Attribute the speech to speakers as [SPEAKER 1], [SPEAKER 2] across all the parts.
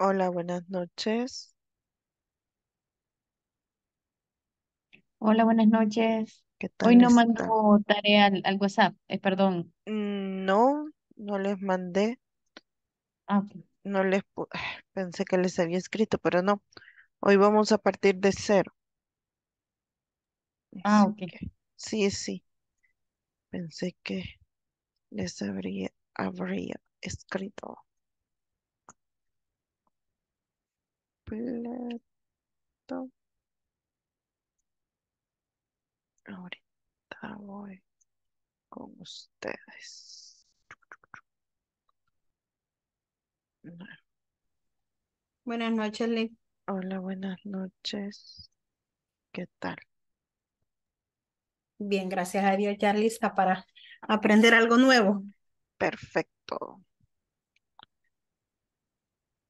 [SPEAKER 1] Hola, buenas noches.
[SPEAKER 2] Hola, buenas noches.
[SPEAKER 1] ¿Qué
[SPEAKER 2] Hoy
[SPEAKER 1] tal
[SPEAKER 2] no
[SPEAKER 1] está?
[SPEAKER 2] mando tarea al, al WhatsApp, eh, perdón.
[SPEAKER 1] Mm, No, no les mandé,
[SPEAKER 2] Ah, ok.
[SPEAKER 1] no les pu- pensé que les había escrito, pero no. Hoy vamos a partir de cero.
[SPEAKER 2] Ah,
[SPEAKER 1] Así
[SPEAKER 2] ok.
[SPEAKER 1] que sí, sí, pensé que les habría, habría escrito. Plato. Ahorita voy con ustedes. No.
[SPEAKER 3] Buenas noches, Lee.
[SPEAKER 1] Hola, buenas noches. ¿Qué tal?
[SPEAKER 3] Bien, gracias a Dios, ya lista para aprender algo nuevo.
[SPEAKER 1] Perfecto.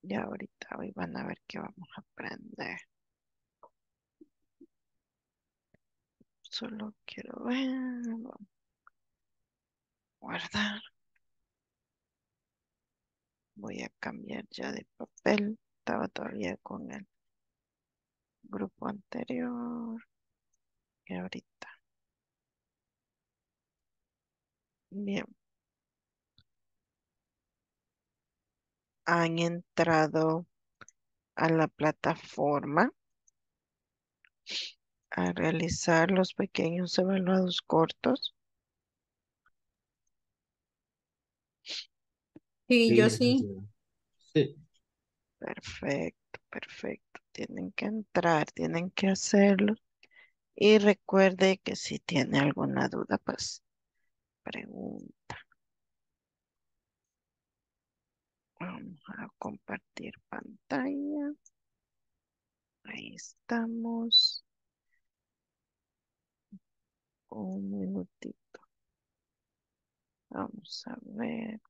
[SPEAKER 1] Ya ahorita hoy van a ver qué vamos a aprender. Solo quiero ver. Guardar. Voy a cambiar ya de papel. Estaba todavía con el grupo anterior. Y ahorita. Bien. Han entrado a la plataforma a realizar los pequeños evaluados cortos.
[SPEAKER 3] Sí,
[SPEAKER 4] Sí,
[SPEAKER 3] yo sí.
[SPEAKER 4] Sí,
[SPEAKER 1] Perfecto, perfecto. Tienen que entrar, tienen que hacerlo. Y recuerde que si tiene alguna duda, pues pregunta. Vamos a compartir pantalla. Ahí estamos. Un minutito. Vamos a ver.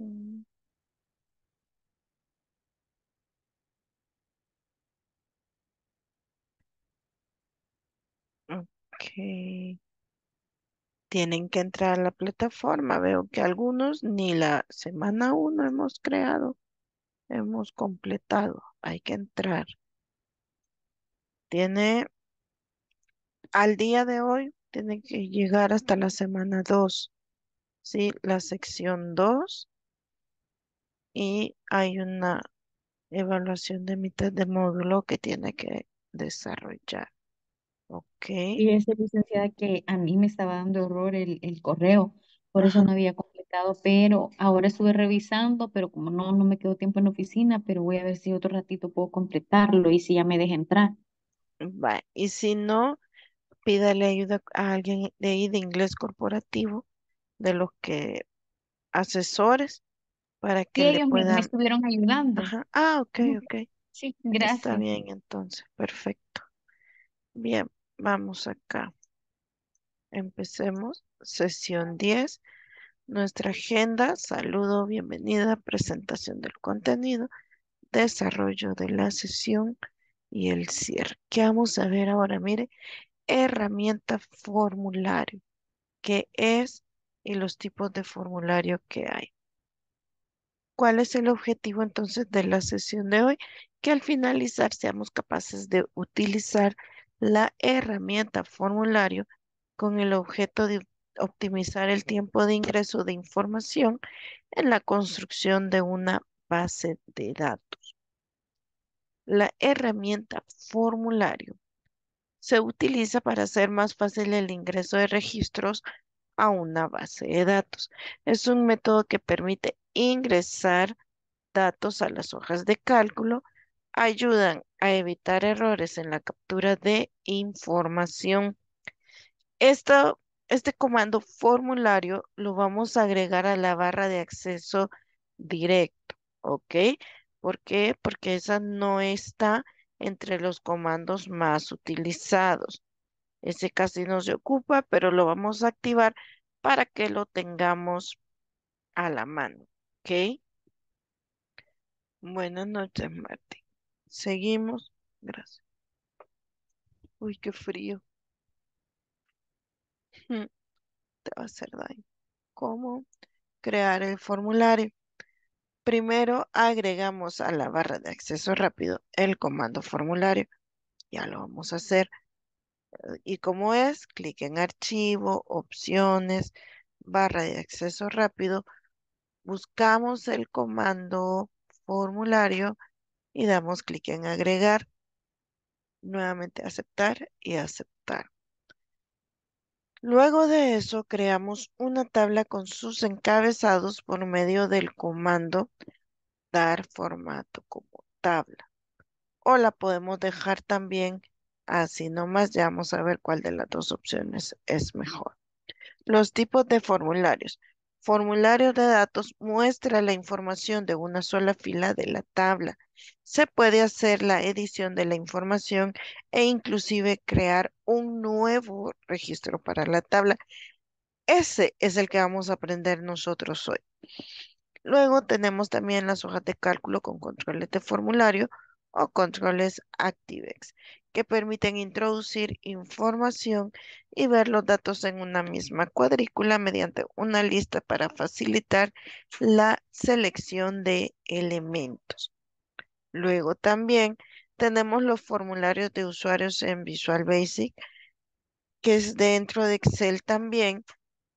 [SPEAKER 1] Mm, Ok. Tienen que entrar a la plataforma. Veo que algunos ni la semana uno hemos creado, hemos completado. Hay que entrar. Tiene, al día de hoy, tiene que llegar hasta la semana 2. ¿sí? La sección 2 y hay una evaluación de mitad de módulo que tiene que desarrollar. Ok,
[SPEAKER 2] Fíjese, licenciada, que a mí me estaba dando error el, el correo, por eso no había completado, pero ahora estuve revisando, pero como no, no me quedó tiempo en la oficina, pero voy a ver si otro ratito puedo completarlo y si ya me deja entrar.
[SPEAKER 1] va. Y si no, pídale ayuda a alguien de ahí de inglés corporativo, de los que asesores, para que
[SPEAKER 2] Sí,
[SPEAKER 1] le
[SPEAKER 2] ellos me, me
[SPEAKER 1] puedan.
[SPEAKER 2] estuvieron ayudando.
[SPEAKER 1] Ajá, ah, ok, ok.
[SPEAKER 2] Sí,
[SPEAKER 1] Está
[SPEAKER 2] gracias.
[SPEAKER 1] bien entonces, perfecto. Bien, vamos acá. Empecemos. Sesión 10. Nuestra agenda, saludo, bienvenida, presentación del contenido, desarrollo de la sesión y el cierre. ¿Qué vamos a ver ahora? Mire, herramienta formulario, qué es y los tipos de formulario que hay. ¿Cuál es el objetivo entonces de la sesión de hoy? Que al finalizar seamos capaces de utilizar la herramienta formulario con el objeto de optimizar el tiempo de ingreso de información en la construcción de una base de datos. La herramienta formulario se utiliza para hacer más fácil el ingreso de registros a una base de datos. Es un método que permite ingresar datos a las hojas de cálculo, ayudan a evitar errores en la captura de información. Este comando formulario lo vamos a agregar a la barra de acceso directo, ¿ok? ¿Por qué? Porque esa no está entre los comandos más utilizados. Ese casi no se ocupa, pero lo vamos a activar para que lo tengamos a la mano, ¿ok? Buenas noches, Martín. Seguimos. Gracias. Uy, qué frío. Mm, Te va a hacer daño. ¿Cómo crear el formulario? Primero agregamos a la barra de acceso rápido el comando formulario. Ya lo vamos a hacer. Y como es, clic en archivo, opciones, barra de acceso rápido. Buscamos el comando formulario y damos clic en agregar. Nuevamente aceptar y aceptar. Luego de eso, creamos una tabla con sus encabezados por medio del comando dar formato como tabla. O la podemos dejar también así nomás. Ya vamos a ver cuál de las dos opciones es mejor. Los tipos de formularios. Formulario de datos muestra la información de una sola fila de la tabla. Se puede hacer la edición de la información e inclusive crear un nuevo registro para la tabla. Ese es el que vamos a aprender nosotros hoy. Luego tenemos también las hojas de cálculo con controles de formulario o controles ActiveX que permiten introducir información y ver los datos en una misma cuadrícula mediante una lista para facilitar la selección de elementos. Luego también tenemos los formularios de usuarios en Visual Basic, que es dentro de Excel también,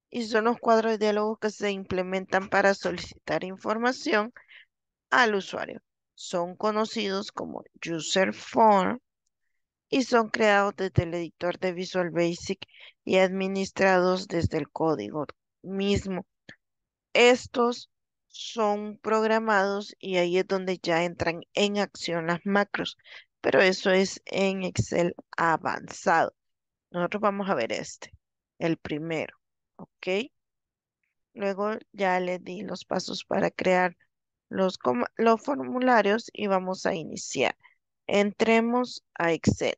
[SPEAKER 1] y son los cuadros de diálogo que se implementan para solicitar información al usuario. Son conocidos como User Form y son creados desde el editor de Visual Basic y administrados desde el código mismo. Estos son programados y ahí es donde ya entran en acción las macros, pero eso es en Excel avanzado. Nosotros vamos a ver este, el primero, ¿ok? Luego ya le di los pasos para crear los, los formularios y vamos a iniciar. Entremos a Excel.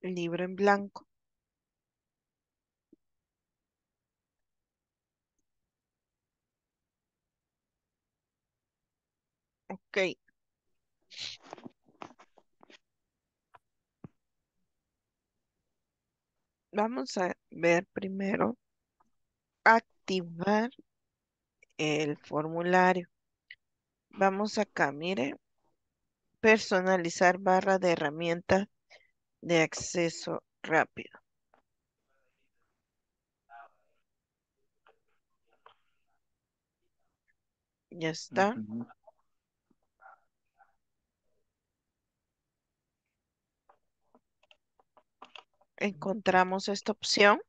[SPEAKER 1] Libro en blanco. Ok. Vamos a ver primero activar el formulario. Vamos acá, mire, personalizar barra de herramientas de acceso rápido. Ya está. Encontramos esta opción.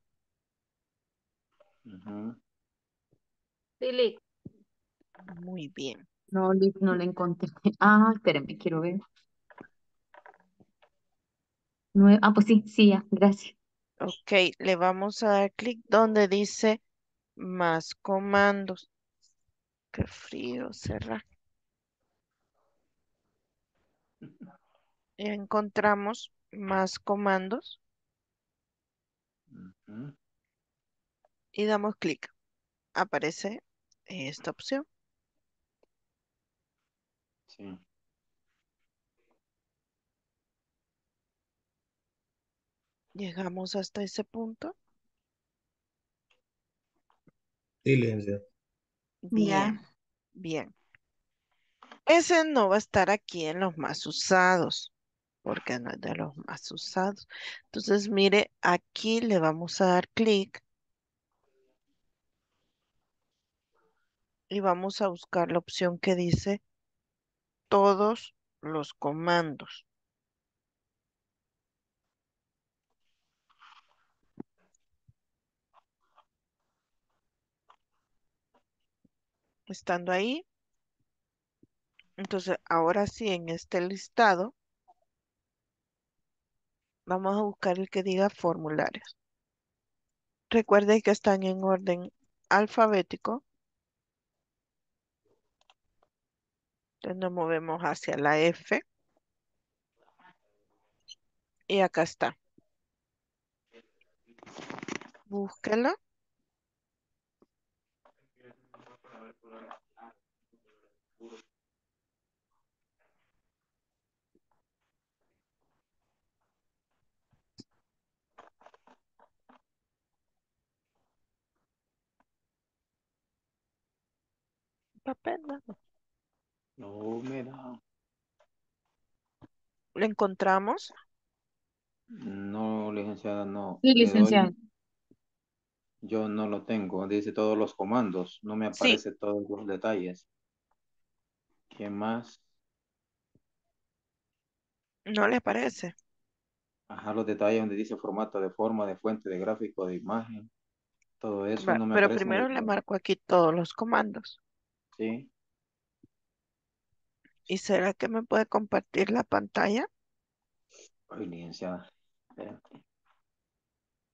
[SPEAKER 4] Ujú.
[SPEAKER 3] Lili,
[SPEAKER 1] Muy bien.
[SPEAKER 2] No, Liz, no la encontré. Ah, espérame, quiero ver. Nue- ah, pues sí, sí, ya, gracias.
[SPEAKER 1] Ok, le vamos a dar clic donde dice más comandos. Qué frío, cerrar. Ya encontramos más comandos Y damos clic. Aparece esta opción.
[SPEAKER 4] Sí.
[SPEAKER 1] Llegamos hasta ese punto.
[SPEAKER 5] Silencio.
[SPEAKER 1] Bien, bien. Ese no va a estar aquí en los más usados, porque no es de los más usados. Entonces, mire, aquí le vamos a dar clic y vamos a buscar la opción que dice todos los comandos. Estando ahí, entonces ahora sí en este listado vamos a buscar el que diga formularios. Recuerden que están en orden alfabético. Entonces nos movemos hacia la F. Y acá está. Búsquelo. Papel, no.
[SPEAKER 4] No me da.
[SPEAKER 1] Lo encontramos.
[SPEAKER 4] No, licenciada, no.
[SPEAKER 2] Sí, licenciado.
[SPEAKER 4] Yo no lo tengo. Dice todos los comandos. No me
[SPEAKER 1] Sí.
[SPEAKER 4] aparece todos los detalles. ¿Qué más?
[SPEAKER 1] ¿No le parece?
[SPEAKER 4] Ajá, los detalles donde dice formato de forma, de fuente, de gráfico, de imagen. Todo eso
[SPEAKER 1] Va,
[SPEAKER 4] no me
[SPEAKER 1] pero
[SPEAKER 4] aparece.
[SPEAKER 1] primero le marco aquí todos los comandos.
[SPEAKER 4] Sí.
[SPEAKER 1] ¿Y será que me puede compartir la pantalla?
[SPEAKER 4] Ay, licenciada.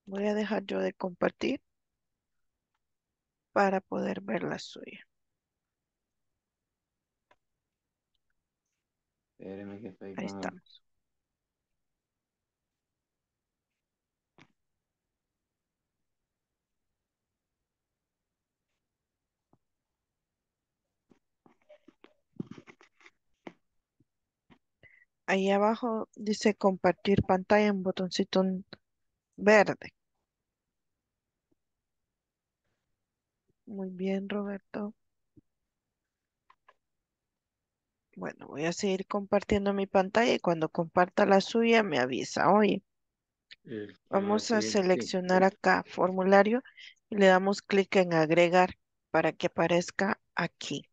[SPEAKER 1] Voy a dejar yo de compartir para poder ver la suya.
[SPEAKER 4] Espéreme que estoy
[SPEAKER 1] Ahí
[SPEAKER 4] con el-
[SPEAKER 1] estamos. Ahí abajo dice compartir pantalla, un botoncito en verde. Muy bien, Roberto. Bueno, voy a seguir compartiendo mi pantalla y cuando comparta la suya me avisa. Oye,
[SPEAKER 4] el-
[SPEAKER 1] vamos a seleccionar acá formulario y le damos clic en agregar para que aparezca aquí.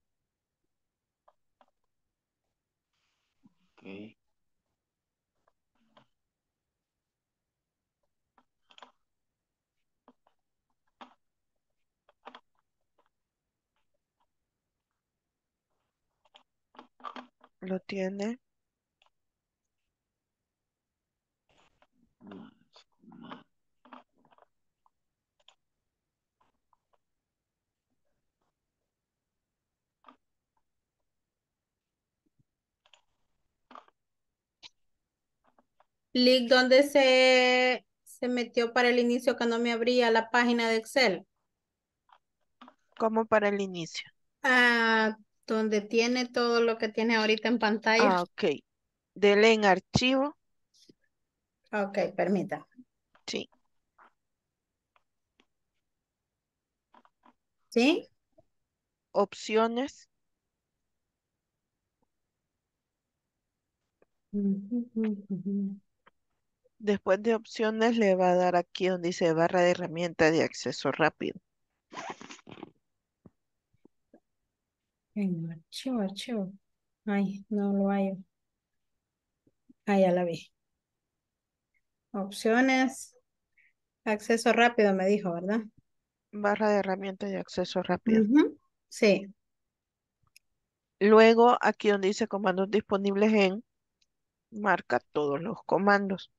[SPEAKER 1] Lo tiene.
[SPEAKER 3] Lick, ¿dónde se, se metió para el inicio que no me abría la página de Excel?
[SPEAKER 1] como para el inicio.
[SPEAKER 3] Ah, donde tiene todo lo que tiene ahorita en pantalla.
[SPEAKER 1] Ah, ok. Dele en archivo.
[SPEAKER 3] Ok, permita.
[SPEAKER 1] Sí.
[SPEAKER 3] ¿Sí?
[SPEAKER 1] Opciones. Después de opciones le va a dar aquí donde dice barra de herramientas de acceso rápido.
[SPEAKER 3] En archivo, archivo. Ay, no lo hay. Ah, ya la vi. Opciones. Acceso rápido, me dijo, ¿verdad?
[SPEAKER 1] Barra de herramientas de acceso rápido.
[SPEAKER 3] Sí.
[SPEAKER 1] Luego, aquí donde dice comandos disponibles en, marca todos los comandos.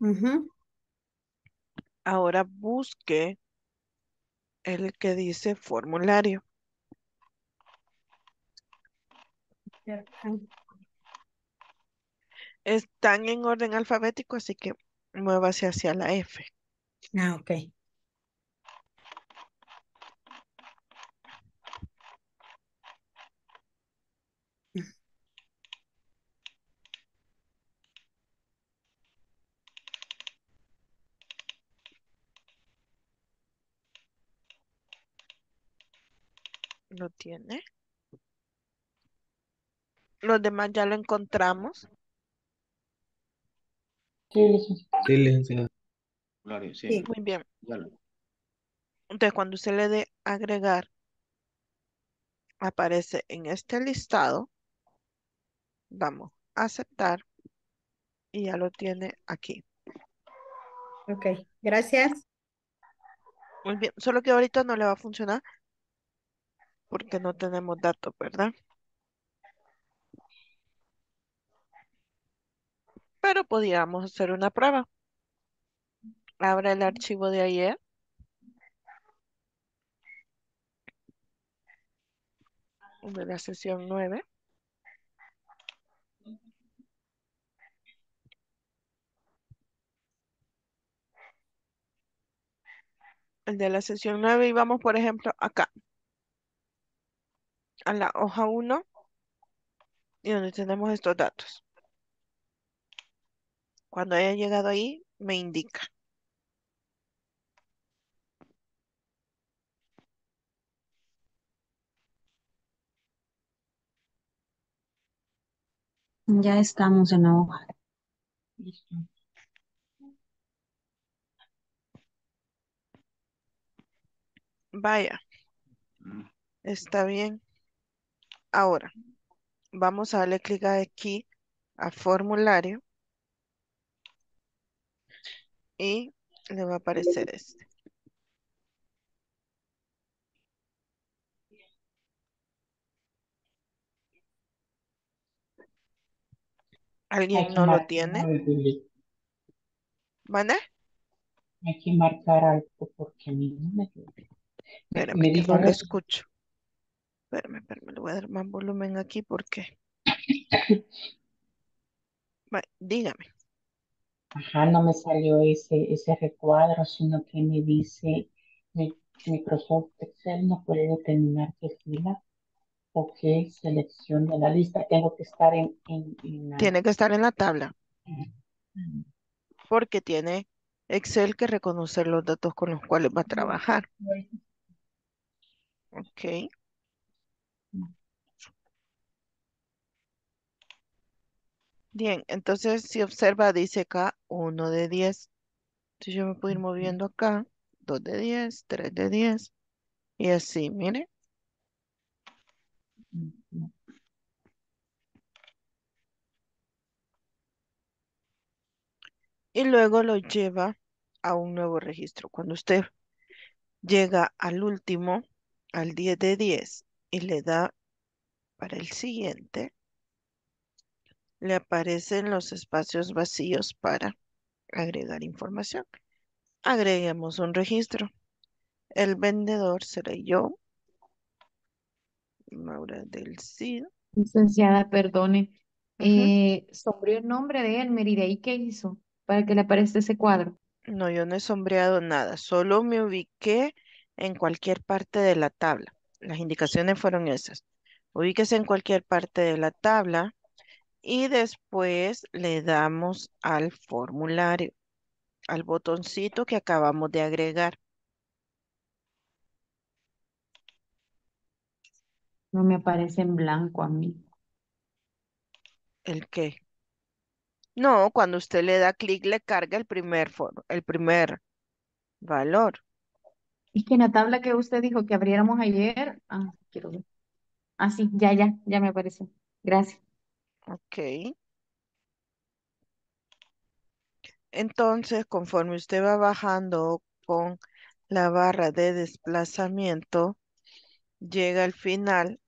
[SPEAKER 3] Ujú.
[SPEAKER 1] Ahora busque el que dice formulario. Están en orden alfabético, así que muévase hacia la F.
[SPEAKER 3] Ah, ok.
[SPEAKER 1] Lo tiene. Los demás ya lo encontramos.
[SPEAKER 5] Sí, licenciada.
[SPEAKER 4] Claro, sí.
[SPEAKER 3] Sí.
[SPEAKER 1] Muy bien. Entonces, cuando usted le dé agregar, aparece en este listado. Vamos a aceptar y ya lo tiene aquí.
[SPEAKER 3] Ok, gracias.
[SPEAKER 1] Muy bien, solo que ahorita no le va a funcionar porque no tenemos datos, ¿verdad? Pero podíamos hacer una prueba. Abra el archivo de ayer. De la sesión 9. El de la sesión 9 y vamos, por ejemplo, acá. A la hoja 1 y donde tenemos estos datos. Cuando haya llegado ahí, me indica.
[SPEAKER 2] Ya estamos en la hoja.
[SPEAKER 5] Listo.
[SPEAKER 1] Vaya,
[SPEAKER 4] Mm,
[SPEAKER 1] está bien. Ahora, vamos a darle clic aquí a formulario y le va a aparecer este. ¿Alguien no lo tiene? ¿Vale?
[SPEAKER 5] Hay que marcar algo porque a mí no me dio. Me,
[SPEAKER 1] Espérame,
[SPEAKER 5] me
[SPEAKER 1] que
[SPEAKER 5] dijo
[SPEAKER 1] no lo
[SPEAKER 5] algo.
[SPEAKER 1] escucho. Espérame, espérame, le voy a dar más volumen aquí porque... Dígame.
[SPEAKER 5] Ajá, no me salió ese, ese recuadro, sino que me dice mi- Microsoft Excel no puede determinar qué fila o qué selección de la lista. Tengo que estar en, en, en la...
[SPEAKER 1] Tiene que estar en la tabla porque tiene Excel que reconocer los datos con los cuales va a trabajar. Ok. Bien, entonces si observa dice acá 1 de 10. Entonces yo me puedo ir moviendo acá, 2 de 10, 3 de 10 y así, mire. Y luego lo lleva a un nuevo registro. Cuando usted llega al último, al 10 de 10 y le da para el siguiente, le aparecen los espacios vacíos para agregar información. Agreguemos un registro. El vendedor seré yo, Maura del Cid.
[SPEAKER 2] Licenciada, perdone. Eh, sombreó el nombre de Elmer y de ahí qué hizo para que le aparezca ese cuadro.
[SPEAKER 1] No, yo no he sombreado nada, solo me ubiqué en cualquier parte de la tabla. Las indicaciones fueron esas. Ubíquese en cualquier parte de la tabla y después le damos al formulario, al botoncito que acabamos de agregar.
[SPEAKER 2] No me aparece en blanco a mí.
[SPEAKER 1] ¿El qué? No, cuando usted le da clic le carga el primer, el primer valor.
[SPEAKER 2] Es que en la tabla que usted dijo que abriéramos ayer, ah, quiero ver. Ah, sí, ya, ya, ya me apareció. Gracias.
[SPEAKER 1] Ok. Entonces, conforme usted va bajando con la barra de desplazamiento, llega al final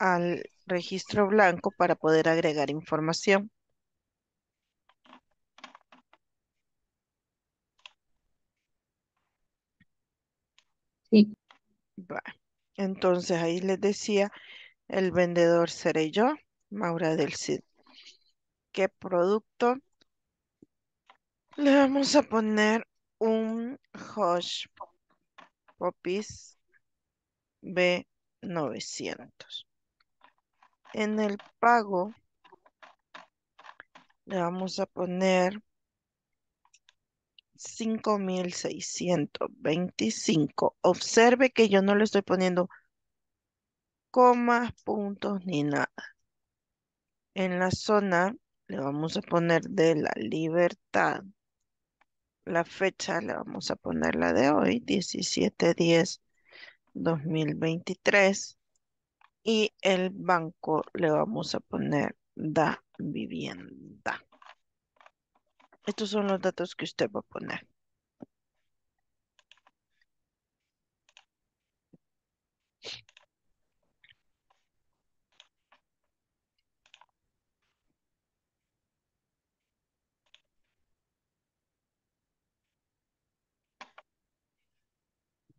[SPEAKER 1] al registro blanco para poder agregar información.
[SPEAKER 2] Sí.
[SPEAKER 1] Entonces ahí les decía, el vendedor seré yo, Maura del Cid. ¿Qué producto? Le vamos a poner un Hush Puppies B900. En el pago le vamos a poner 5.625. Observe que yo no le estoy poniendo comas, puntos ni nada. En la zona le vamos a poner de la libertad. La fecha le vamos a poner la de hoy, 17-10-2023. Y el banco le vamos a poner da vivienda. Estos son los datos que usted va a poner.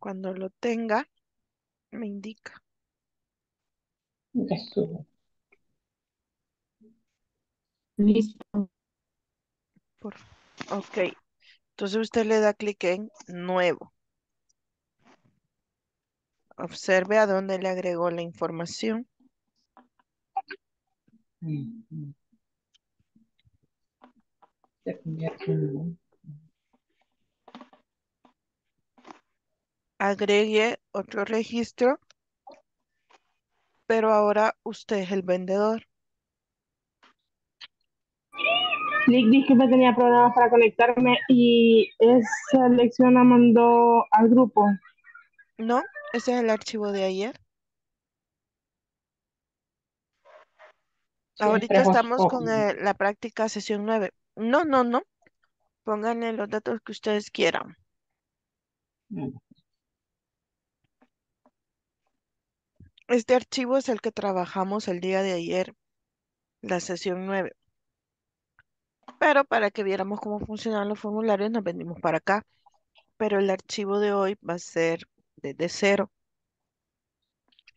[SPEAKER 1] Cuando lo tenga, me indica.
[SPEAKER 5] Ya estuvo.
[SPEAKER 2] Listo.
[SPEAKER 1] Por... Ok. Entonces usted le da clic en nuevo. Observe a dónde le agregó la información.
[SPEAKER 5] Ujú. Se convierte en un-
[SPEAKER 1] Agregue otro registro, pero ahora usted es el vendedor.
[SPEAKER 6] Nick que tenía problemas para conectarme y esa lección la mandó al grupo.
[SPEAKER 1] No, ese es el archivo de ayer. Ahorita
[SPEAKER 5] vos
[SPEAKER 1] estamos con eh, la práctica sesión 9. No, no, no. Pónganle los datos que ustedes quieran.
[SPEAKER 5] Mm,
[SPEAKER 1] Este archivo es el que trabajamos el día de ayer, la sesión 9. Pero para que viéramos cómo funcionan los formularios, nos venimos para acá. Pero el archivo de hoy va a ser desde cero,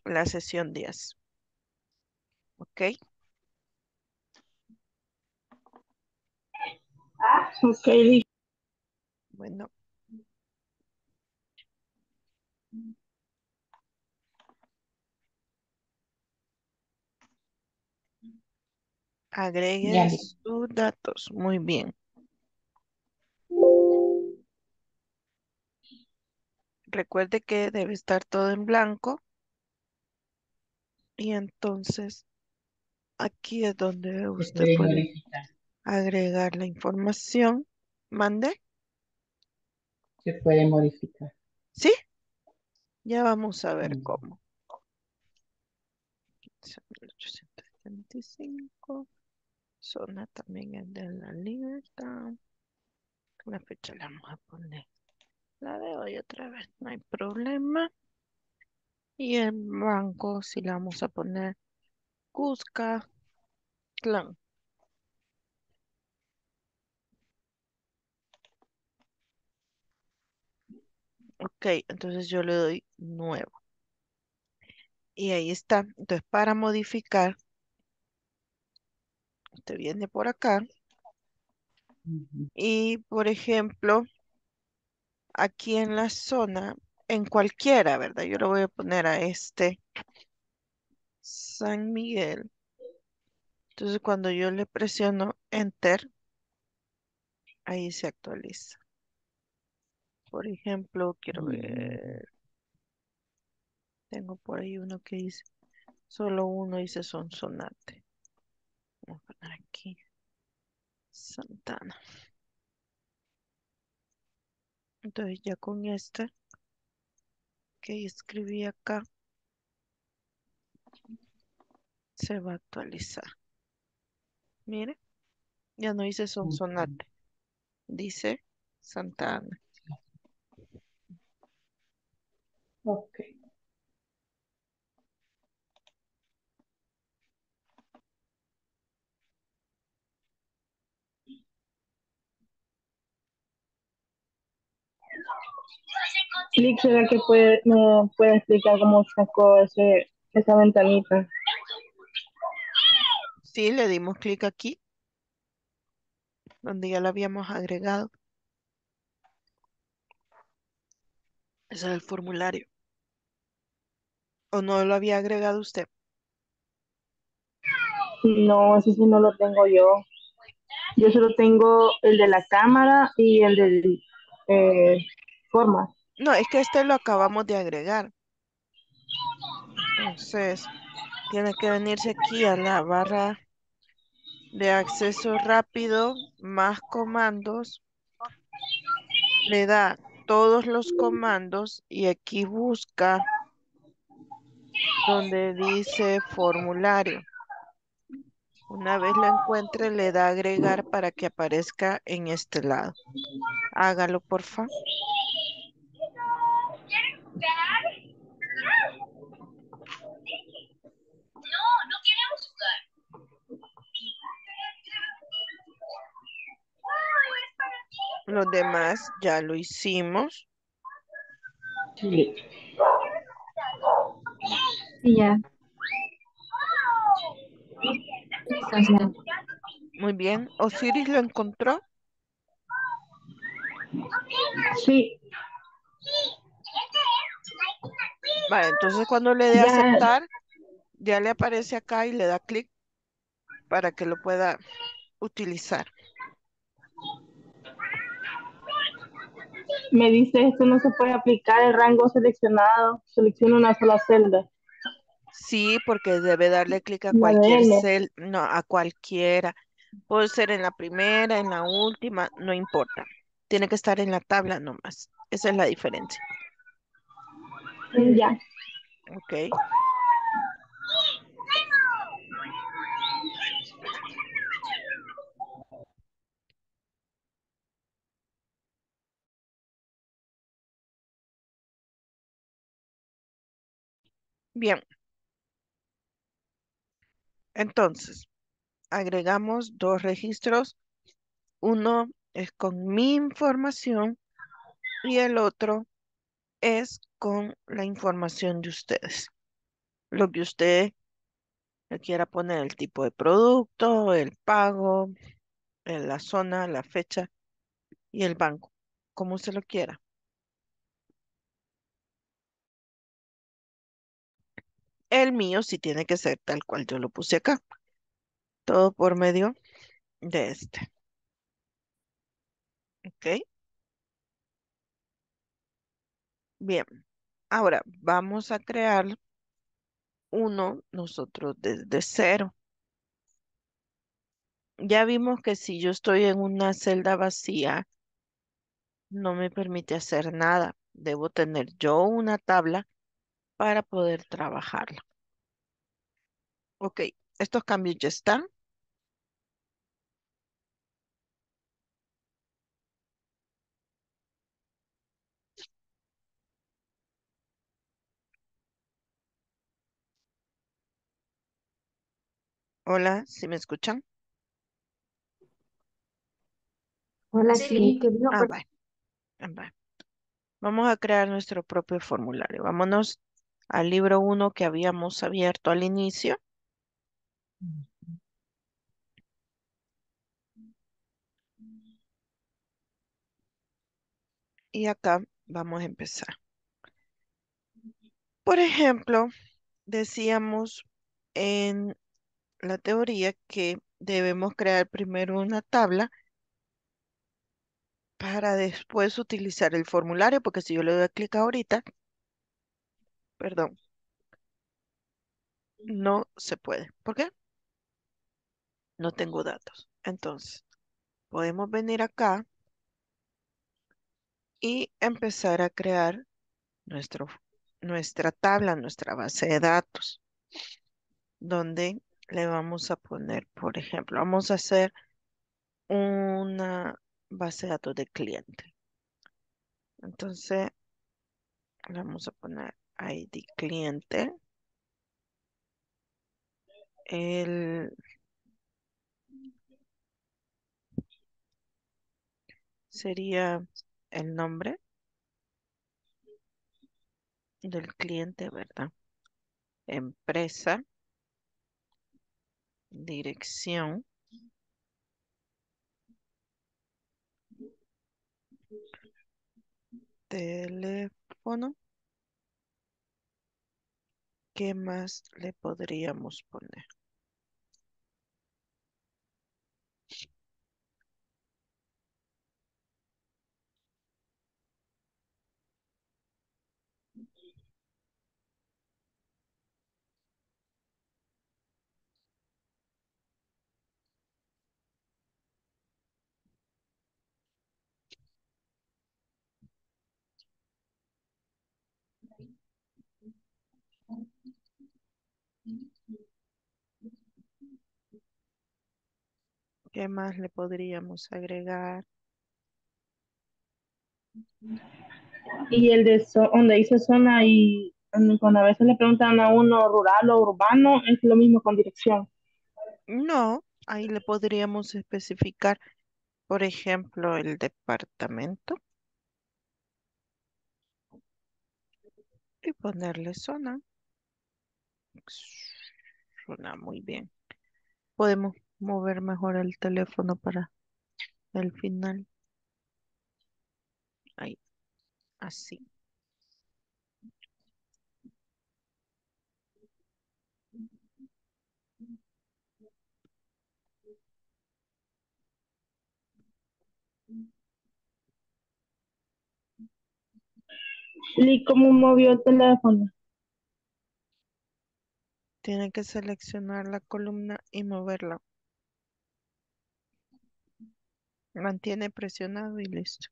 [SPEAKER 1] la sesión 10. ¿Ok?
[SPEAKER 6] Ok, listo.
[SPEAKER 1] Bueno. Agregue
[SPEAKER 5] Ya
[SPEAKER 1] sus datos. Muy bien. Recuerde que debe estar todo en blanco. Y entonces aquí es donde usted
[SPEAKER 5] puede
[SPEAKER 1] agregar la información. Mande.
[SPEAKER 5] Se puede modificar.
[SPEAKER 1] ¿Sí? Ya vamos a ver
[SPEAKER 5] Mm.
[SPEAKER 1] cómo. 1875. Zona también es de la libertad. La fecha la vamos a poner. La de hoy otra vez, no hay problema. Y el banco, si la vamos a poner Cusca, Clan. Ok, entonces yo le doy nuevo. Y ahí está. Entonces, para modificar, usted viene por acá y, por ejemplo, aquí en la zona, en cualquiera, ¿verdad? Yo le voy a poner a este San Miguel. Entonces, cuando yo le presiono Enter, ahí se actualiza. Por ejemplo, quiero ver, tengo por ahí uno que dice, solo uno dice Sonsonate. Vamos a poner aquí, Santana. Entonces ya con este que escribí acá, se va a actualizar. Mire, ya no dice. Sonsonate, dice Santana.
[SPEAKER 5] Ok.
[SPEAKER 6] Nick, ¿será que puede, me puede explicar cómo sacó ese, esa ventanita?
[SPEAKER 1] Sí, le dimos clic aquí, donde ya lo habíamos agregado. Ese es el formulario. ¿O no lo había agregado usted?
[SPEAKER 6] No, ese sí no lo tengo yo. Yo solo tengo el de la cámara y el de eh, forma.
[SPEAKER 1] No, es que este lo acabamos de agregar. Entonces, tiene que venirse aquí a la barra de acceso rápido, más comandos, le da todos los comandos y aquí busca donde dice formulario. Una vez lo encuentre, le da agregar para que aparezca en este lado. Hágalo, por favor. Los demás ya lo hicimos.
[SPEAKER 5] Sí.
[SPEAKER 2] Ya.
[SPEAKER 1] Muy bien. ¿Osiris lo encontró?
[SPEAKER 6] Sí,
[SPEAKER 1] Vale, entonces cuando le dé aceptar, ya le aparece acá y le da clic para que lo pueda utilizar.
[SPEAKER 6] me dice esto no se puede aplicar el rango seleccionado. Selecciona una sola celda.
[SPEAKER 1] Sí, porque debe darle clic a cualquier
[SPEAKER 6] L.
[SPEAKER 1] cel, no, a cualquiera. Puede ser en la primera, en la última, no importa. Tiene que estar en la tabla nomás. Esa es la diferencia.
[SPEAKER 6] Ya.
[SPEAKER 1] Ok. Bien. Entonces, agregamos dos registros. Uno es con mi información y el otro es con la información de ustedes. Lo que usted le quiera poner, el tipo de producto, el pago, en la zona, la fecha y el banco, como usted lo quiera. El mío sí tiene que ser tal cual yo lo puse acá. Todo por medio de este. ¿Ok? Bien. Ahora vamos a crear uno nosotros desde cero. Ya vimos que si yo estoy en una celda vacía, no me permite hacer nada. Debo tener yo una tabla para poder trabajarla. Ok, estos cambios ya están. Hola, ¿sí me escuchan?
[SPEAKER 2] Hola,
[SPEAKER 3] Sí.
[SPEAKER 1] Ah,
[SPEAKER 2] Pues,
[SPEAKER 1] vale. ah, vale. Vamos a crear nuestro propio formulario. Vámonos al libro 1 que habíamos abierto al inicio. Y acá vamos a empezar. Por ejemplo, decíamos en la teoría que debemos crear primero una tabla para después utilizar el formulario, porque si yo le doy clic ahorita, perdón, no se puede. ¿Por qué? No tengo datos. Entonces, podemos venir acá y empezar a crear nuestro, nuestra tabla, nuestra base de datos, donde le vamos a poner, por ejemplo, vamos a hacer una base de datos de cliente. Entonces, le vamos a poner ID cliente. El sería el nombre del cliente, ¿verdad? Empresa, dirección, teléfono. ¿Qué más le podríamos poner? ¿Qué más le podríamos agregar?
[SPEAKER 6] Y el de donde dice zona y cuando a veces le preguntan a uno rural o urbano, es lo mismo con dirección.
[SPEAKER 1] No, ahí le podríamos especificar, por ejemplo, el departamento y ponerle zona. Suena muy bien. Podemos mover mejor el teléfono para el final. Ahí, así.
[SPEAKER 6] ¿Y cómo movió el teléfono?
[SPEAKER 1] Tiene que seleccionar la columna y moverla. Mantiene presionado y listo.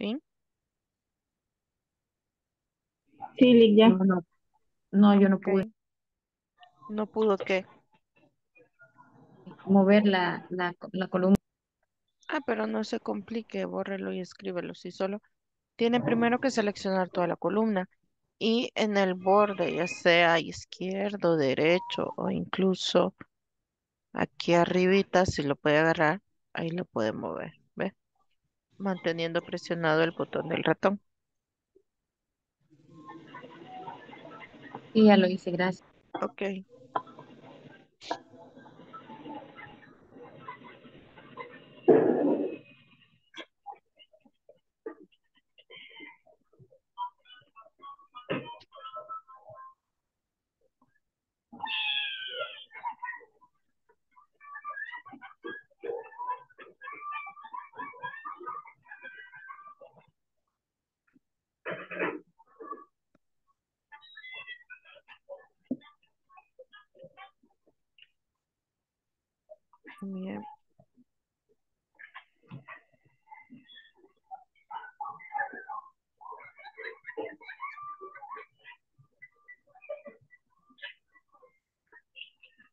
[SPEAKER 1] ¿Sí?
[SPEAKER 6] Sí, Lick, ya.
[SPEAKER 2] No, no, no, yo no pude.
[SPEAKER 1] No pudo qué.
[SPEAKER 2] mover la, la, la columna.
[SPEAKER 1] Ah, pero no se complique, bórrelo y escríbelo. Si solo tiene primero que seleccionar toda la columna y en el borde, ya sea izquierdo, derecho o incluso aquí arribita, si lo puede agarrar, ahí lo puede mover, ¿ve? Manteniendo presionado el botón del ratón.
[SPEAKER 2] Y ya lo hice, gracias.
[SPEAKER 1] Ok.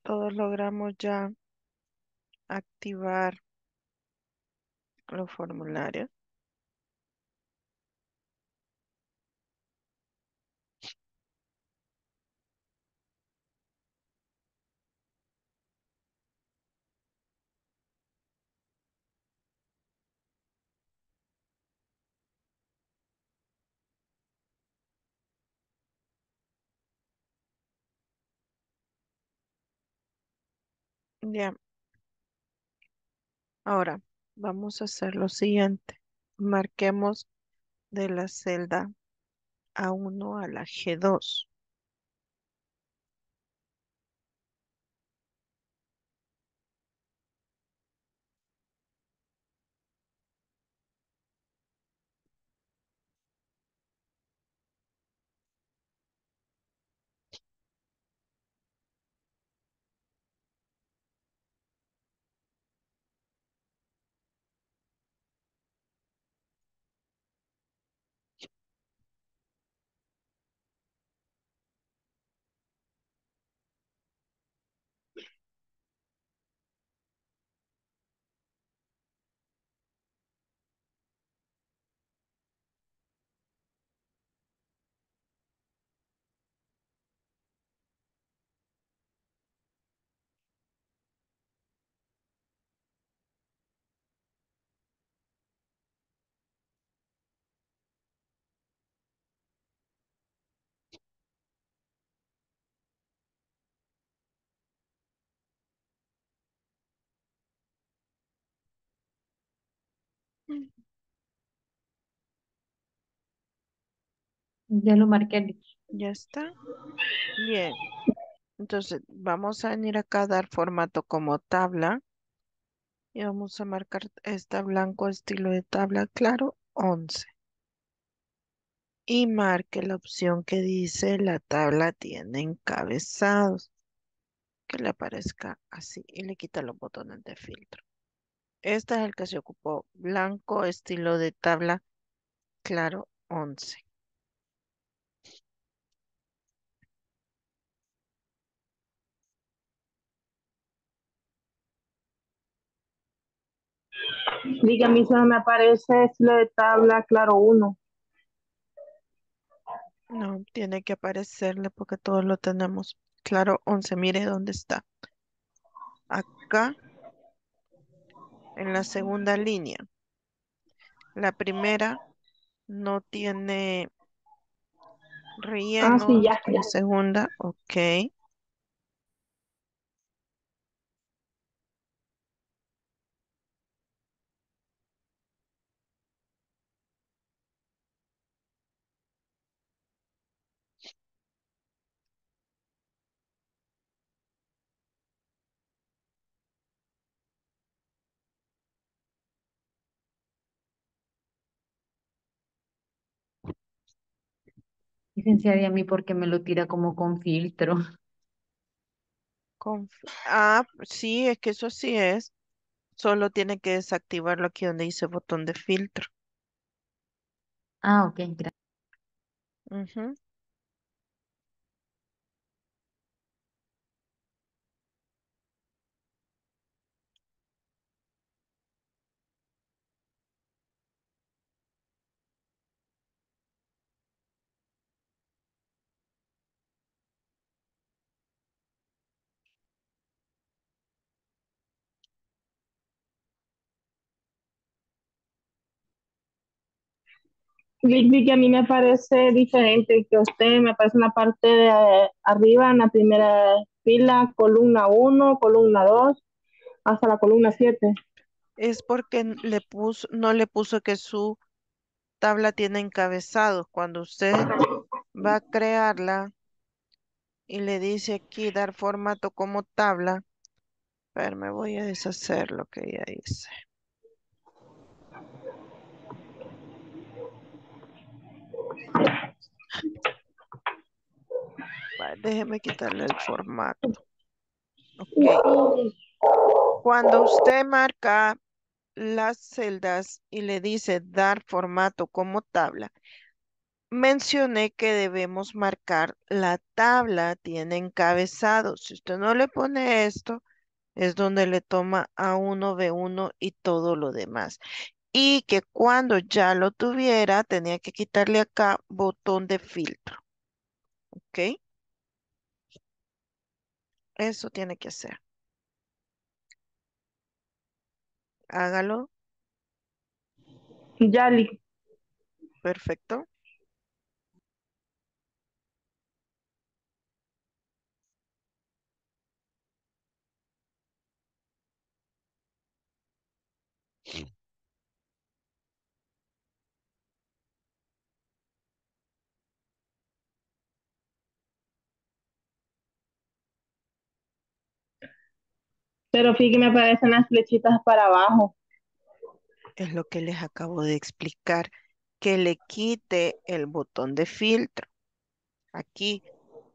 [SPEAKER 1] Todos logramos ya activar los formularios. Ya. Ahora vamos a hacer lo siguiente. Marquemos de la celda A1 a la G2.
[SPEAKER 2] Ya lo marqué.
[SPEAKER 1] Ya está. Bien. Entonces vamos a venir acá a dar formato como tabla Y vamos a marcar esta blanco estilo de tabla claro 11. Y marque la opción que dice la tabla tiene encabezados. Que le aparezca así y le quita los botones de filtro. Este es el que se ocupó blanco estilo de tabla claro 11.
[SPEAKER 6] Diga, a mí solo me aparece estilo de tabla, claro, uno.
[SPEAKER 1] No, tiene que aparecerle porque todos lo tenemos. Claro 11, mire dónde está. Acá, en la segunda línea. La primera no tiene relleno.
[SPEAKER 6] Ah, sí, ya,
[SPEAKER 1] La segunda, ok.
[SPEAKER 2] Licenciada, ¿y a mí porque me lo tira como con filtro?
[SPEAKER 1] Conf- ah, sí, es que eso sí es. Solo tiene que desactivarlo aquí donde dice botón de filtro.
[SPEAKER 2] Ah, ok, gracias.
[SPEAKER 6] Vic, Vic, a mí me parece diferente que usted me aparece en la parte de arriba, en la primera fila, columna 1, columna 2, hasta la columna 7.
[SPEAKER 1] Es porque le puso, no le puso que su tabla tiene encabezados. Cuando usted va a crearla y le dice aquí dar formato como tabla, a ver, me voy a deshacer lo que ya hice. Déjeme quitarle el formato. Cuando usted marca las celdas y le dice dar formato como tabla, mencioné que debemos marcar la tabla, tiene encabezado. Si usted no le pone esto, es donde le toma A1, B1 y todo lo demás. Y que cuando ya lo tuviera, tenía que quitarle acá botón de filtro. ¿Ok? Eso tiene que hacer. Hágalo.
[SPEAKER 6] Ya, li-
[SPEAKER 1] Perfecto.
[SPEAKER 6] Pero fíjate, me aparecen las flechitas para abajo.
[SPEAKER 1] Es lo que les acabo de explicar. Que le quite el botón de filtro. Aquí,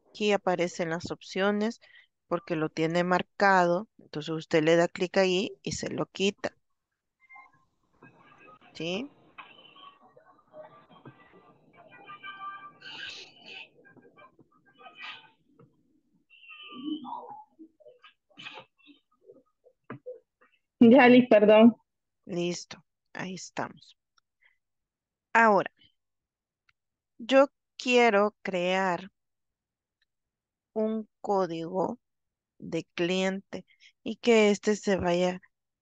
[SPEAKER 1] aquí aparecen las opciones porque lo tiene marcado. Entonces usted le da clic ahí y se lo quita. ¿Sí?
[SPEAKER 6] Ya, li, perdón.
[SPEAKER 1] Listo. Ahí estamos. Ahora, yo quiero crear un código de cliente y que este se vaya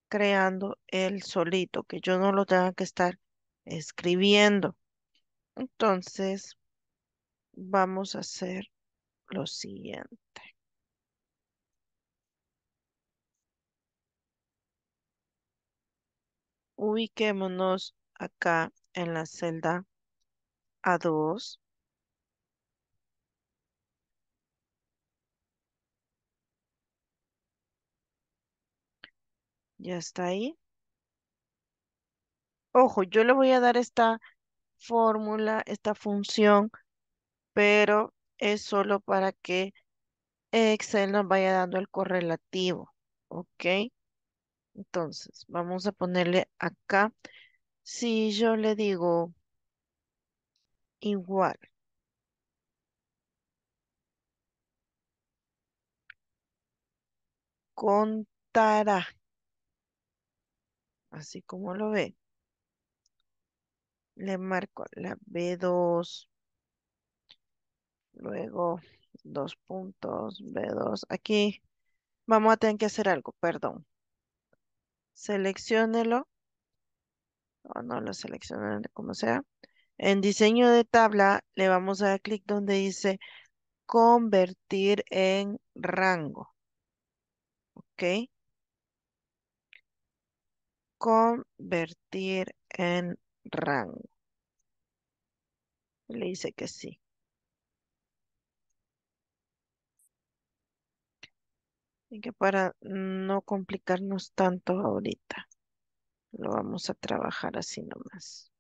[SPEAKER 1] creando él solito, que yo no lo tenga que estar escribiendo. Entonces, vamos a hacer lo siguiente. Ubiquémonos acá en la celda A2. Ya está ahí. Ojo, yo le voy a dar esta fórmula, esta función, pero es solo para que Excel nos vaya dando el correlativo. ¿Ok? Entonces, vamos a ponerle acá. Si yo le digo igual. Contará. Así como lo ve. Le marco la B2. Luego dos puntos, B2. Aquí vamos a tener que hacer algo, perdón. Selecciónelo. O no lo seleccionen como sea. En diseño de tabla le vamos a dar clic donde dice convertir en rango. ¿Ok? Convertir en rango. Le dice que sí. Y que para no complicarnos tanto ahorita, lo vamos a trabajar así nomás.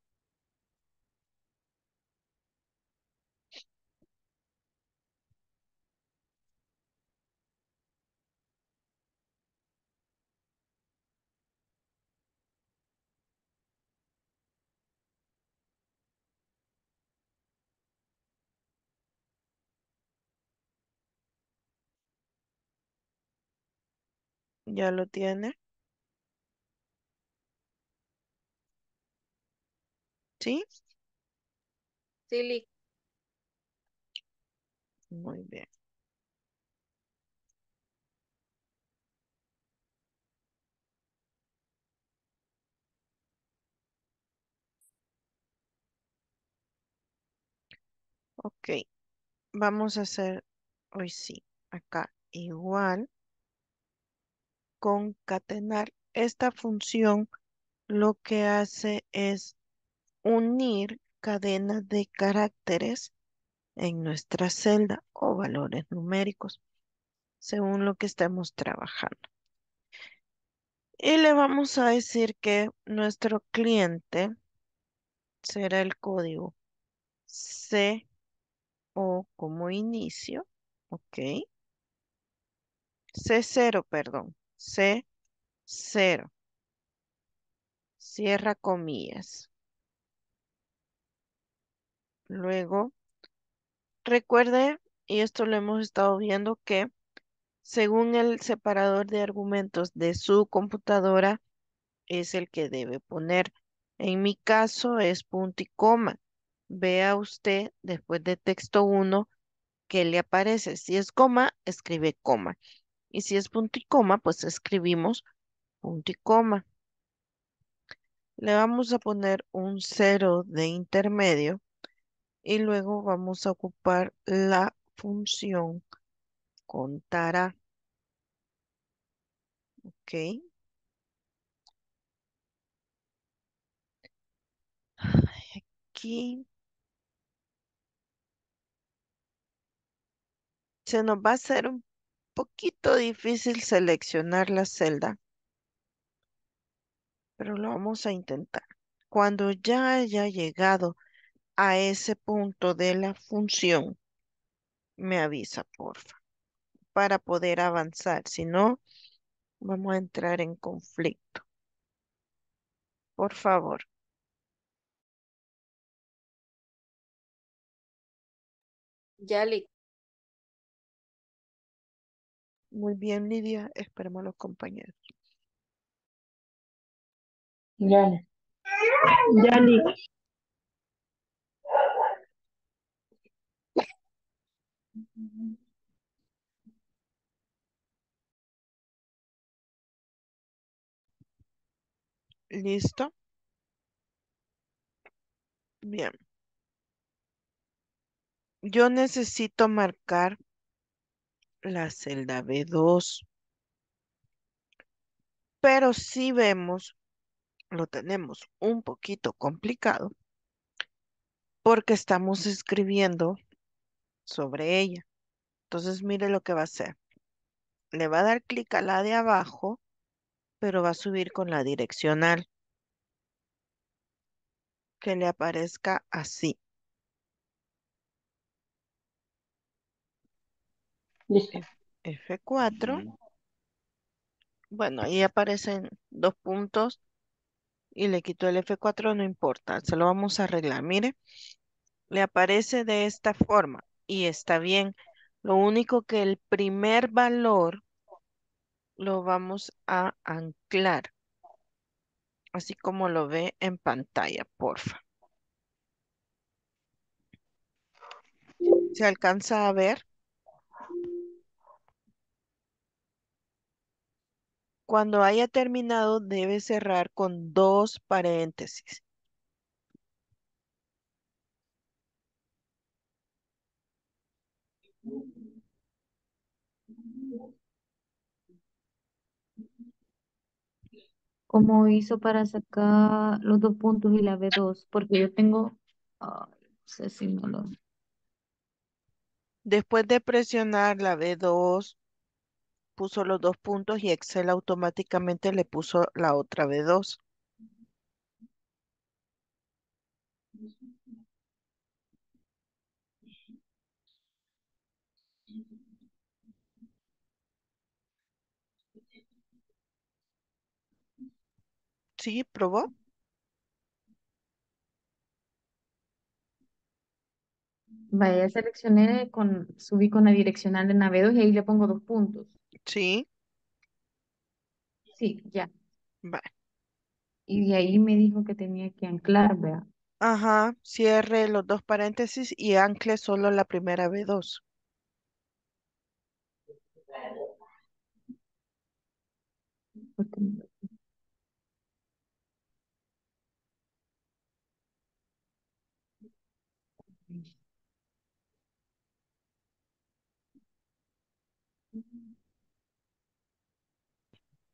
[SPEAKER 1] ¿Ya lo tiene? ¿Sí?
[SPEAKER 3] Sí.
[SPEAKER 1] Muy bien. Ok, vamos a hacer hoy sí, acá igual, concatenar. Esta función lo que hace es unir cadenas de caracteres en nuestra celda o valores numéricos, según lo que estemos trabajando. Y le vamos a decir que nuestro cliente será el código C o como inicio, ok. C0, perdón, C0. Cierra comillas. Luego, recuerde, y esto lo hemos estado viendo, que según el separador de argumentos de su computadora, es el que debe poner. En mi caso es punto y coma. Vea usted después de texto 1 que le aparece. Si es coma, escribe coma. Y si es punto y coma, pues escribimos punto y coma. Le vamos a poner un cero de intermedio y luego vamos a ocupar la función contará. Ok. Aquí se nos va a hacer un poquito difícil seleccionar la celda, pero lo vamos a intentar. Cuando ya haya llegado a ese punto de la función, me avisa, porfa, para poder avanzar. Si no, vamos a entrar en conflicto. Por favor.
[SPEAKER 3] Ya, Lick.
[SPEAKER 1] Muy bien, Lidia. Esperemos a los compañeros.
[SPEAKER 5] Ya,
[SPEAKER 6] Ya, Lick.
[SPEAKER 1] ¿Listo? Bien. Yo necesito marcar la celda B2. Pero si vemos, lo tenemos un poquito complicado porque estamos escribiendo sobre ella. Entonces, mire lo que va a hacer. Le va a dar clic a la de abajo pero va a subir con la direccional. Que le aparezca así.
[SPEAKER 5] Listo.
[SPEAKER 1] F4.
[SPEAKER 4] Ujú.
[SPEAKER 1] Bueno, ahí aparecen dos puntos y le quito el F4, no importa, se lo vamos a arreglar. Mire, le aparece de esta forma y está bien. Lo único que el primer valor lo vamos a anclar, así como lo ve en pantalla, porfa. ¿Se alcanza a ver? Cuando haya terminado, debe cerrar con dos paréntesis.
[SPEAKER 2] ¿Cómo hizo para sacar los dos puntos y la B2? Porque yo tengo, ay, no sé si no lo...
[SPEAKER 1] Después de presionar la B2, puso los dos puntos y Excel automáticamente le puso la otra B2. ¿Sí? ¿Probó?
[SPEAKER 2] Vaya, seleccioné con, subí con la direccional de la B2 y ahí le pongo dos puntos.
[SPEAKER 1] Sí.
[SPEAKER 2] Sí, ya.
[SPEAKER 1] Va.
[SPEAKER 2] Y de ahí me dijo que tenía que anclar, vea.
[SPEAKER 1] Ajá, cierre los dos paréntesis y ancle solo la primera B2.
[SPEAKER 2] Porque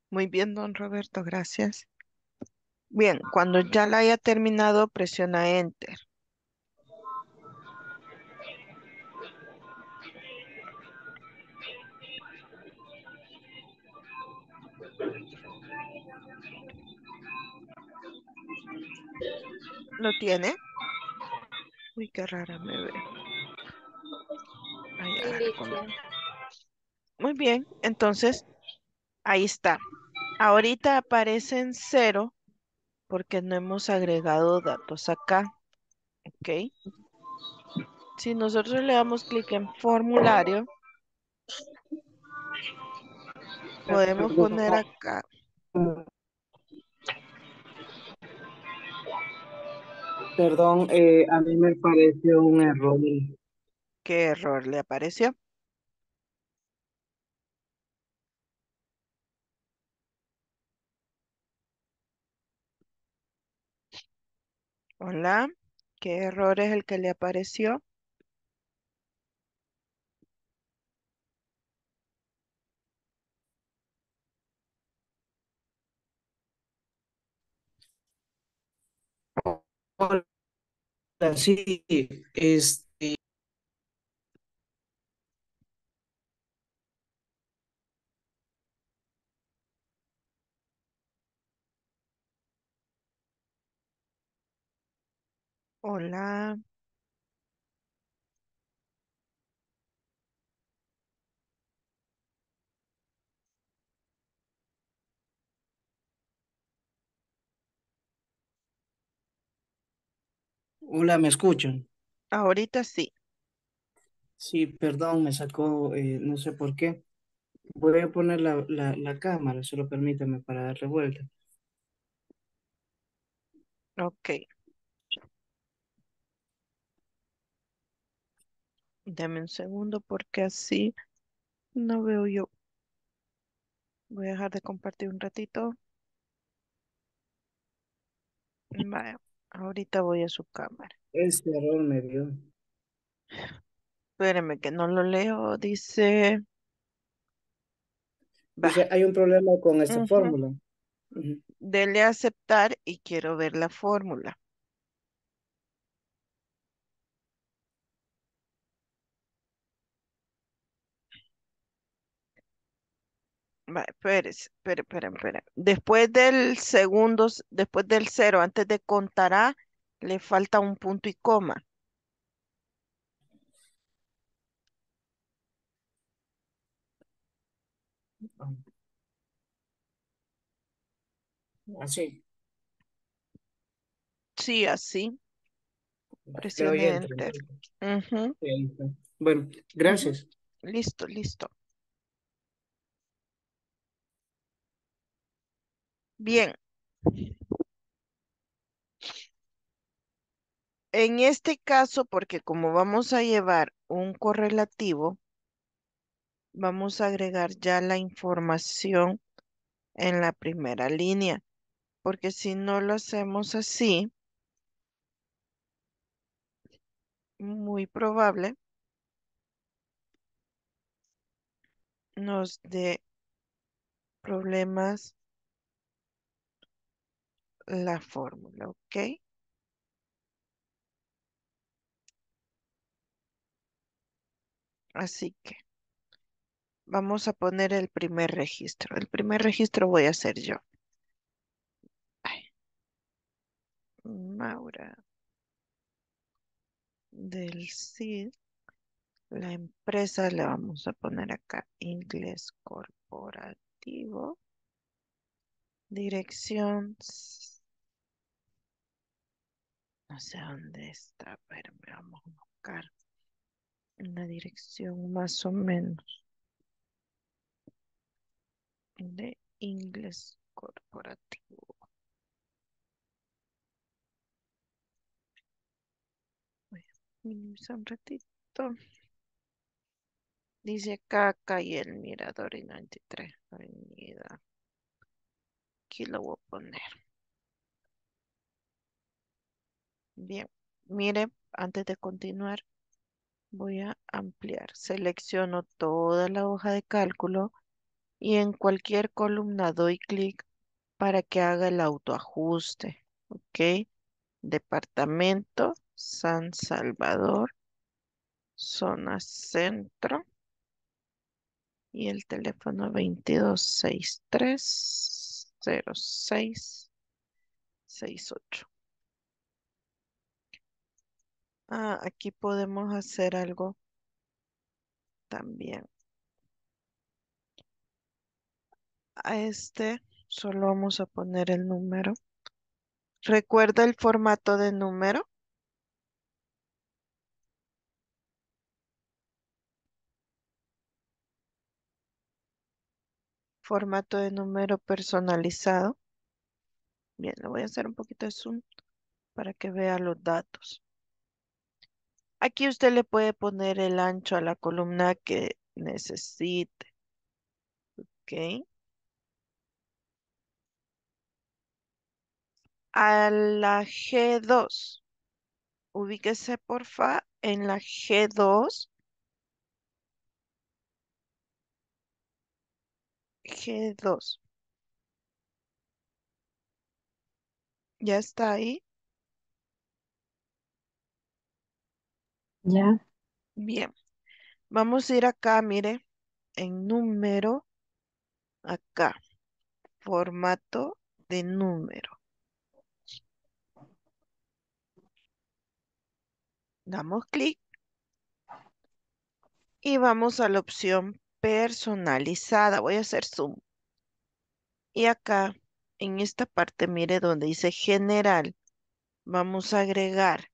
[SPEAKER 1] Muy bien, don Roberto, gracias. Bien, cuando ya la haya terminado, presiona Enter. ¿Lo tiene? Uy, qué rara me con- Muy bien, entonces ahí está. Ahorita aparece en cero porque no hemos agregado datos acá. ¿Ok? Si nosotros le damos clic en formulario, podemos poner acá.
[SPEAKER 7] Perdón, eh, a mí me pareció un error.
[SPEAKER 1] ¿Qué error le apareció? Hola, ¿qué error es el que le apareció?
[SPEAKER 7] Hola, sí,
[SPEAKER 1] Hola,
[SPEAKER 7] hola, ¿me escuchan?
[SPEAKER 1] ahorita sí.
[SPEAKER 7] Sí, perdón, me sacó, eh, no sé por qué. Voy a poner la, la, la cámara, solo permítame para darle vuelta.
[SPEAKER 1] Ok. Dame un segundo porque así no veo yo. Voy a dejar de compartir un ratito. Vaya, ahorita voy a su cámara.
[SPEAKER 7] Este error me dio.
[SPEAKER 1] Espéreme que no lo leo. Dice.
[SPEAKER 7] Dice, hay un problema con esta
[SPEAKER 1] Ujú.
[SPEAKER 7] fórmula. Ujú.
[SPEAKER 1] Dele a aceptar y quiero ver la fórmula. Va, espérese, espere, espere, espere. Después del segundo, después del cero, antes de contar A, le falta un punto y coma.
[SPEAKER 7] Así.
[SPEAKER 1] Sí, así.
[SPEAKER 7] Ahí está. Bueno, gracias.
[SPEAKER 1] Listo, listo. Bien. En este caso, porque como vamos a llevar un correlativo, vamos a agregar ya la información en la primera línea, porque si no lo hacemos así, muy probable nos dé problemas la fórmula, ¿ok? Así que vamos a poner el primer registro. El primer registro voy a hacer yo. Maura del CID. La empresa le vamos a poner acá inglés corporativo. Dirección. No sé dónde está, pero me vamos a buscar una dirección más o menos de inglés corporativo. Voy a minimizar un ratito. Dice acá calle El Mirador y 93 Avenida. Aquí lo voy a poner. Bien, mire, antes de continuar, voy a ampliar. Selecciono toda la hoja de cálculo y en cualquier columna doy clic para que haga el autoajuste. ¿Ok? Departamento San Salvador, zona centro y el teléfono 22630668. Ah, aquí podemos hacer algo también. A este solo vamos a poner el número. ¿Recuerda el formato de número? Formato de número personalizado. Bien, le voy a hacer un poquito de zoom para que vea los datos. Aquí usted le puede poner el ancho a la columna que necesite. ¿Ok? A la G2. Ubíquese, porfa, en la G2. G2. ¿Ya está ahí?
[SPEAKER 2] Ya.
[SPEAKER 1] Bien. Vamos a ir acá, mire, en número, acá, formato de número. Damos clic y vamos a la opción personalizada. Voy a hacer zoom. Y acá, en esta parte, mire donde dice general, vamos a agregar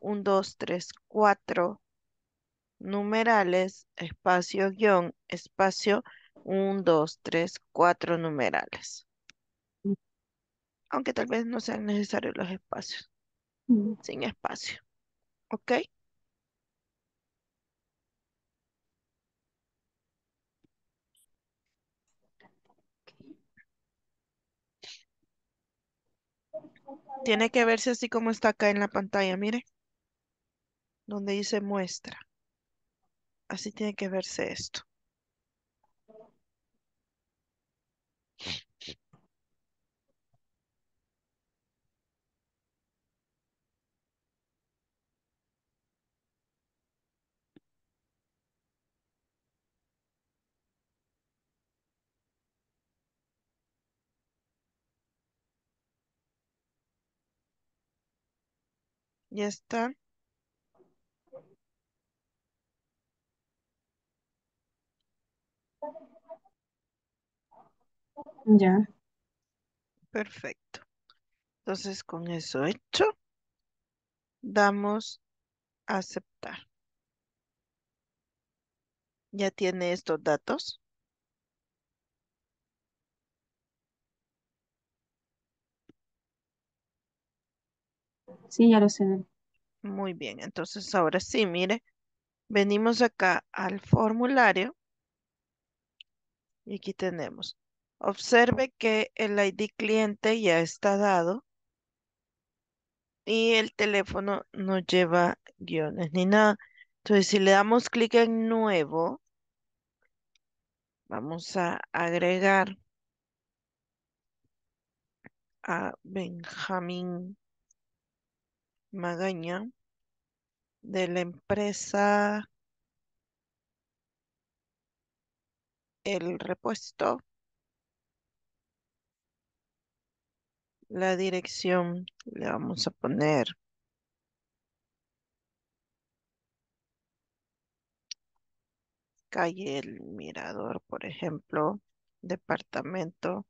[SPEAKER 1] un 2, 3, 4 numerales, espacio, guion, espacio, 1, 2, 3, 4 numerales. Aunque tal vez no sean necesarios los espacios,
[SPEAKER 6] Mm.
[SPEAKER 1] sin espacio. ¿Ok? Tiene que verse así como está acá en la pantalla, mire, donde dice muestra. Así tiene que verse esto. Ya.
[SPEAKER 2] Ya.
[SPEAKER 1] Perfecto. Entonces, con eso hecho, damos a aceptar. ¿Ya tiene estos datos?
[SPEAKER 2] Sí, ya lo sé.
[SPEAKER 1] Muy bien. Entonces, ahora sí, mire, venimos acá al formulario y aquí tenemos. Observe que el ID cliente ya está dado y el teléfono no lleva guiones ni nada. Entonces, si le damos clic en nuevo, vamos a agregar a Benjamín Magaña de la empresa El Repuesto. La dirección le vamos a poner calle El Mirador, por ejemplo, departamento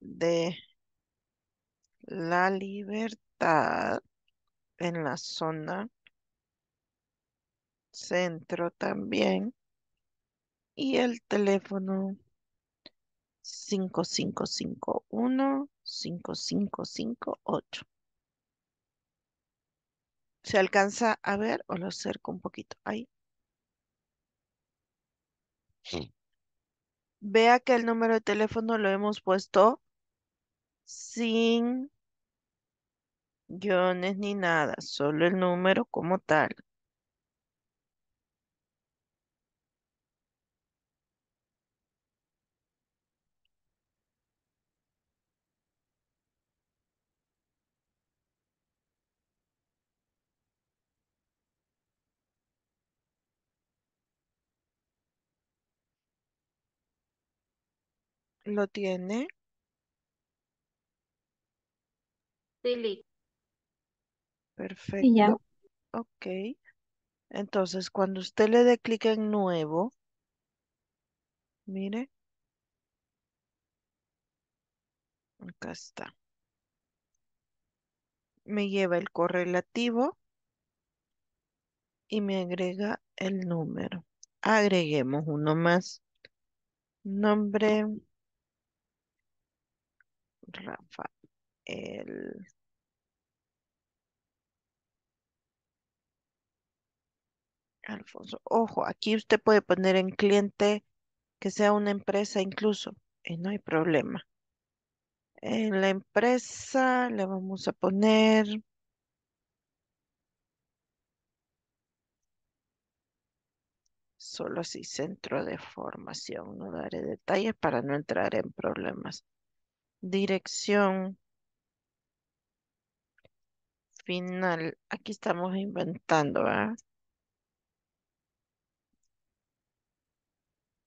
[SPEAKER 1] de La Libertad en la zona centro también y el teléfono 5551 5558. ¿Se alcanza a ver o lo acerco un poquito? Ahí. Vea que el número de teléfono lo hemos puesto sin guiones ni nada, solo el número como tal. ¿Lo tiene?
[SPEAKER 3] Sí,
[SPEAKER 2] Y ya.
[SPEAKER 1] Perfecto. Ok. Entonces, cuando usted le dé clic en nuevo, mire, acá está. Me lleva el correlativo y me agrega el número. Agreguemos uno más. Nombre Rafael. Alfonso. Ojo, aquí usted puede poner en cliente que sea una empresa incluso y no hay problema. En la empresa le vamos a poner solo así centro de formación. No daré detalles para no entrar en problemas. Dirección final. Aquí estamos inventando, ¿ah?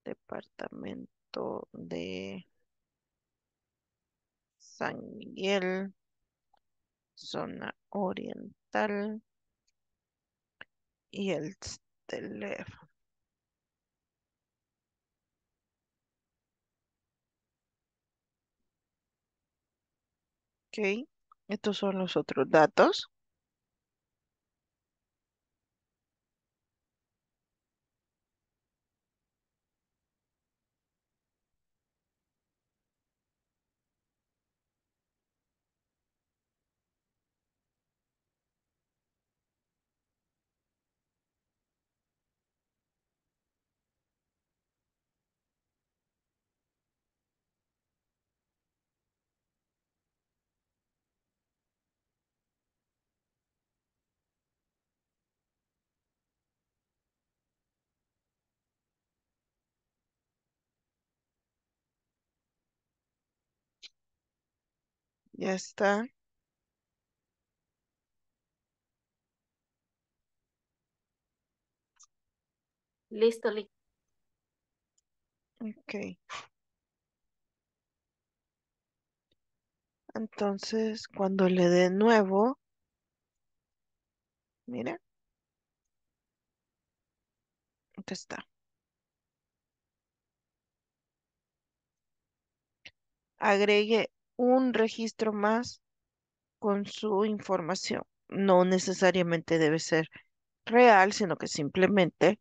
[SPEAKER 1] Departamento de San Miguel, zona oriental y el teléfono. Ok, estos son los otros datos. Ya está.
[SPEAKER 3] listo, listo.
[SPEAKER 1] Ok. Entonces, cuando le dé nuevo, Mira. Está. Agregue un registro más con su información. No necesariamente debe ser real, sino que simplemente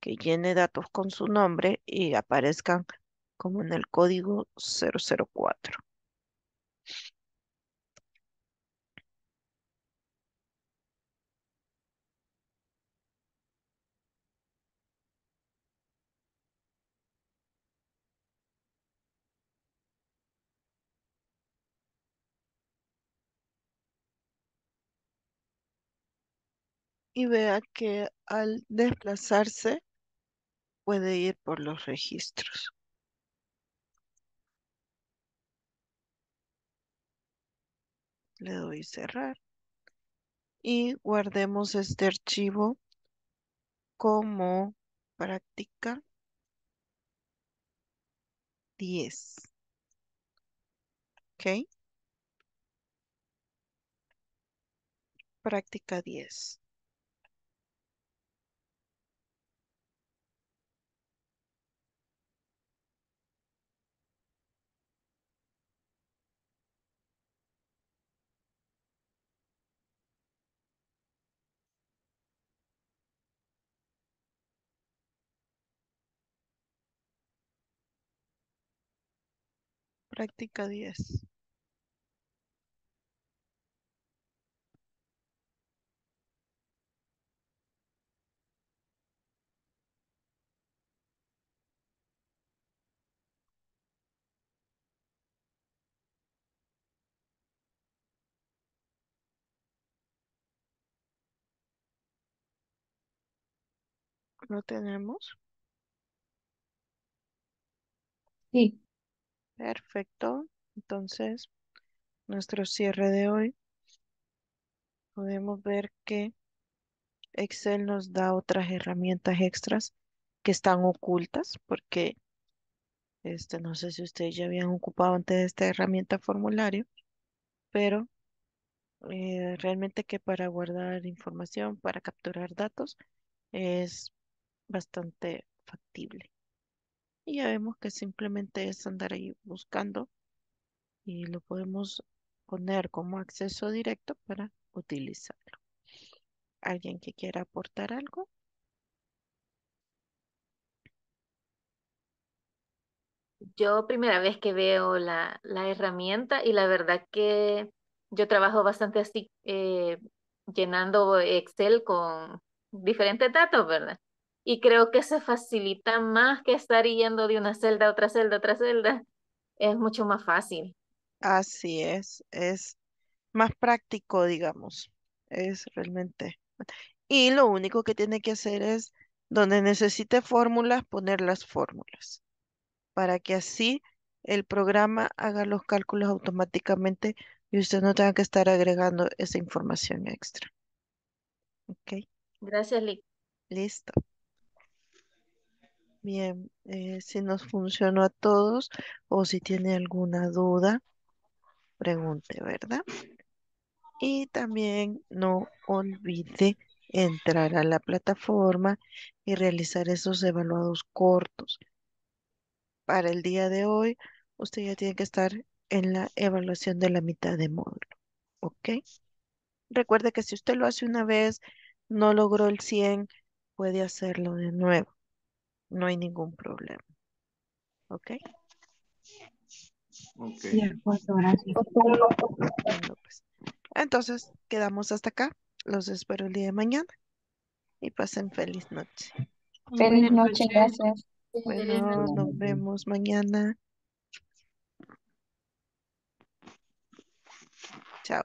[SPEAKER 1] que llene datos con su nombre y aparezcan como en el código 004. Y vea que al desplazarse puede ir por los registros. Le doy cerrar y guardemos este archivo como práctica 10. ¿Ok? Práctica 10. Práctica 10. ¿Lo tenemos?
[SPEAKER 2] Sí.
[SPEAKER 1] Perfecto. Entonces, nuestro cierre de hoy, podemos ver que Excel nos da otras herramientas extras que están ocultas, porque este, no sé si ustedes ya habían ocupado antes de esta herramienta formulario, pero eh, realmente que para guardar información, para capturar datos, es bastante factible. Y ya vemos que simplemente es andar ahí buscando y lo podemos poner como acceso directo para utilizarlo. ¿Alguien que quiera aportar algo?
[SPEAKER 8] Yo primera vez que veo la, la herramienta y la verdad que yo trabajo bastante así, eh, llenando Excel con diferentes datos, ¿verdad? Y creo que se facilita más que estar yendo de una celda a otra celda a otra celda. Es mucho más fácil.
[SPEAKER 1] Así es, es más práctico, digamos. Es realmente. Y lo único que tiene que hacer es, donde necesite fórmulas, poner las fórmulas, para que así el programa haga los cálculos automáticamente y usted no tenga que estar agregando esa información extra. ¿Ok?
[SPEAKER 8] Gracias, Lick.
[SPEAKER 1] Listo. Bien, eh, si nos funcionó a todos o si tiene alguna duda, pregunte, ¿verdad? Y también no olvide entrar a la plataforma y realizar esos evaluados cortos. Para el día de hoy, usted ya tiene que estar en la evaluación de la mitad de módulo. ¿Ok? Recuerde que si usted lo hace una vez, no logró el 100, puede hacerlo de nuevo. No hay ningún problema. ¿Ok?
[SPEAKER 4] Ok.
[SPEAKER 2] De acuerdo, gracias.
[SPEAKER 1] Bueno, pues. Entonces, quedamos hasta acá. Los espero el día de mañana. Y pasen feliz noche.
[SPEAKER 2] Feliz noche, gracias.
[SPEAKER 1] Bueno, nos vemos mañana. Chao.